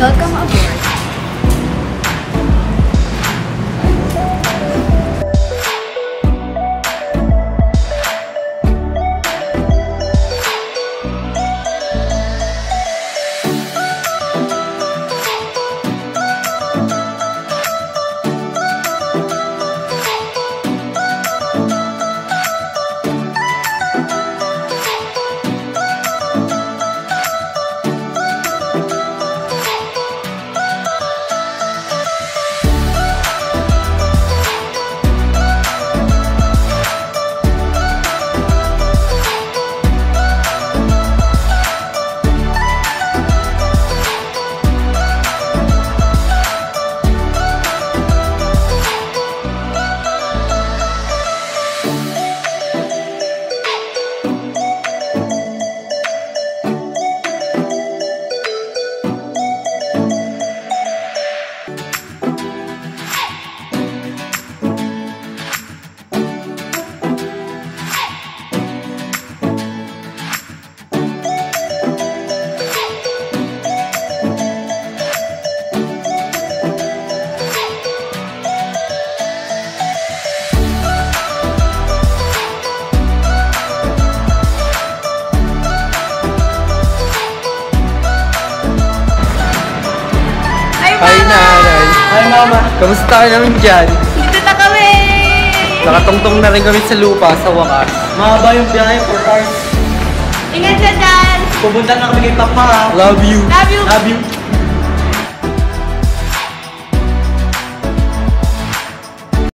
Welcome aboard. Hi, Mama. Kamusta ka namin dyan? Dito na kami! Nakatungtong na rin kami sa lupa sa wakas. Mahaba yung biyahe for hours. Ingat ka dyan! Pupunta na kami kay Papa. Love you. Love you! Love you.